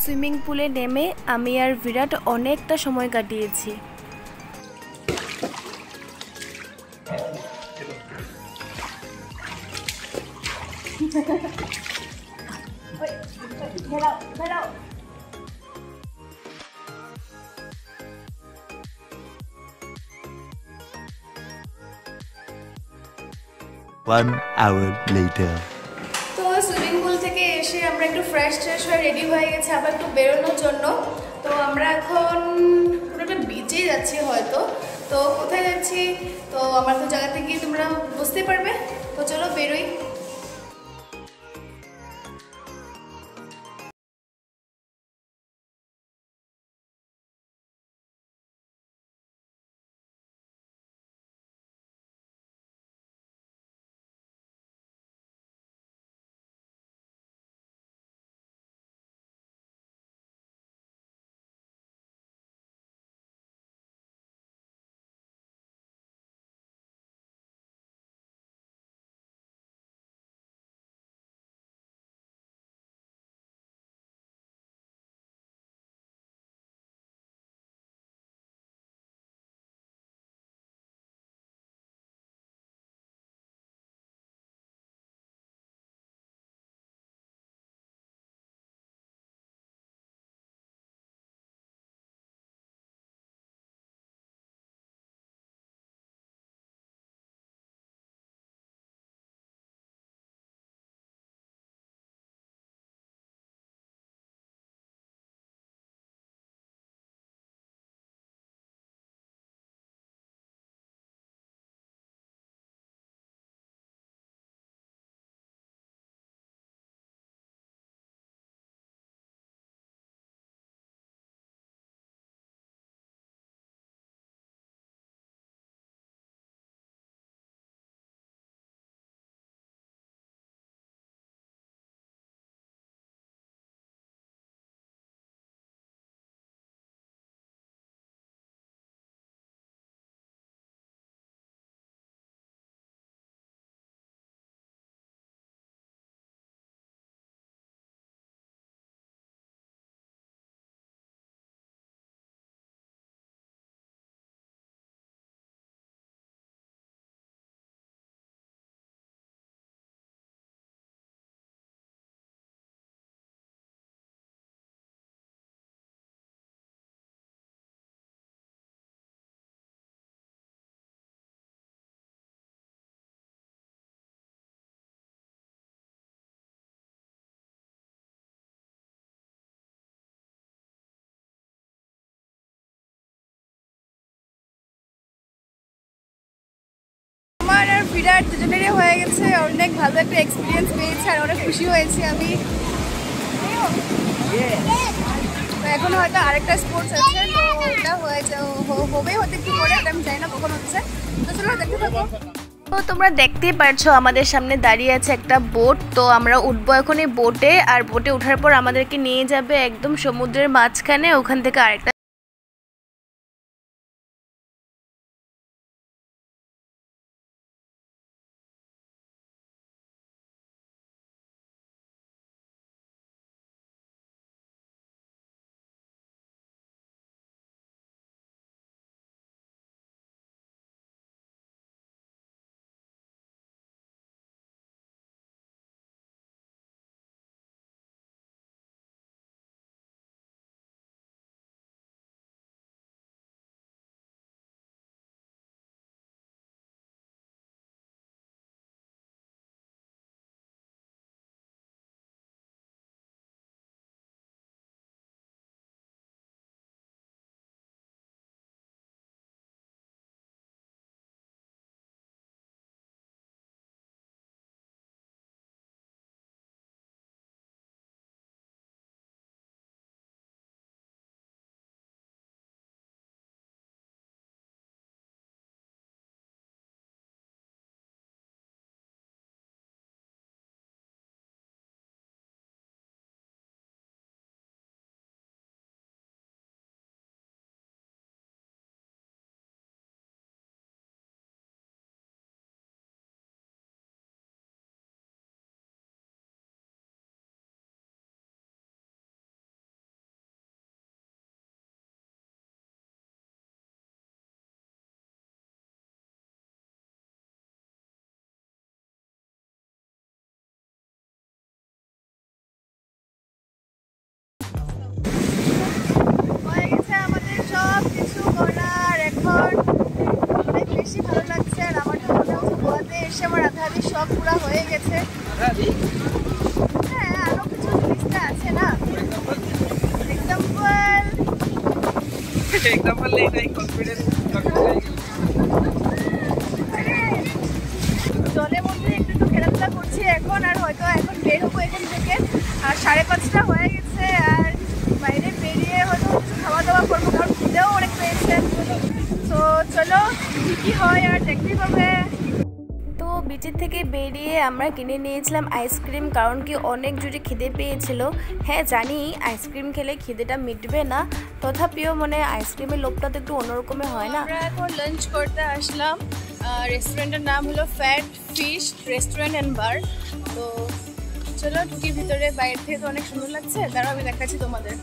Swimming পুলে নেমে আমি আর বিরাট অনেকটা সময় কাটিয়েছি One hour later. তো সুইমিং এসে আমরা একটু ফ্রেশ ট্রেশ হয়ে রেডি হয়ে গেছে, আবার একটু বেরোনোর জন্য। তো আমরা এখন কোনো একটা বিচে যাচ্ছি হয়তো। তো কোথায় যাচ্ছি? তো আমার তো জায়গা থেকে তোমরা বুঝতে পারবে। তো চলো বেরোই। বিরাট দুজনেরই হয়ে গেছে। অনেক ভালো একটা এক্সপিরিয়েন্স পেয়েছি আর অনেক খুশি হয়েছি আমি। এখন হয়তো আরেকটা স্পোর্টস আছে, তো ওটা হয়ে হবে হতে কি করে আমি জানি না কখন হচ্ছে। তো চলো দেখতে থাকো। তো তোমরা দেখতেই পারছ আমাদের সামনে দাঁড়িয়ে আছে একটা বোট তো আমরা উঠবো এখন এই বোটে আর বোটে ওঠার পর আমাদেরকে নিয়ে যাবে একদম সমুদ্রের মাঝখানে, ওখান থেকে আরেকটা সব পুরা হয়ে গেছে। হ্যাঁ আরও কিছু জিনিসটা আছে না? এক্সাম্পল এক্সাম্পল কনফিডেন্স জলের মধ্যে একটু একটু খেলাধুলা করছি এখন আর হয়তো এখন বের হব এখান থেকে। আর সাড়ে পাঁচটা হয়ে গেছে আর বাইরে বেরিয়ে হয়তো খাওয়া দাওয়া করব কারণ খিদেও অনেক পেয়েছে। তো চলো কী কী হয় আর দেখতেই পাবে তো বিচের থেকে বেরিয়ে আমরা কিনে নিয়েছিলাম আইসক্রিম, কারণ কি অনেক জুড়ে খিদে পেয়েছিল। হ্যাঁ জানি আইসক্রিম খেলে খিদেটা মিটবে না। তথাপিও মানে আইসক্রিমের লোভটা তো একটু অন্যরকমের হয় না। আমরা এখন লাঞ্চ করতে আসলাম। রেস্টুরেন্টের নাম হলো fat fish restaurant and bar তো চলো ঢুকি ভিতরে, বাইরে থেকে তো অনেক সুন্দর লাগছে। দাঁড়াও, আমি দেখাচ্ছি তোমাদের।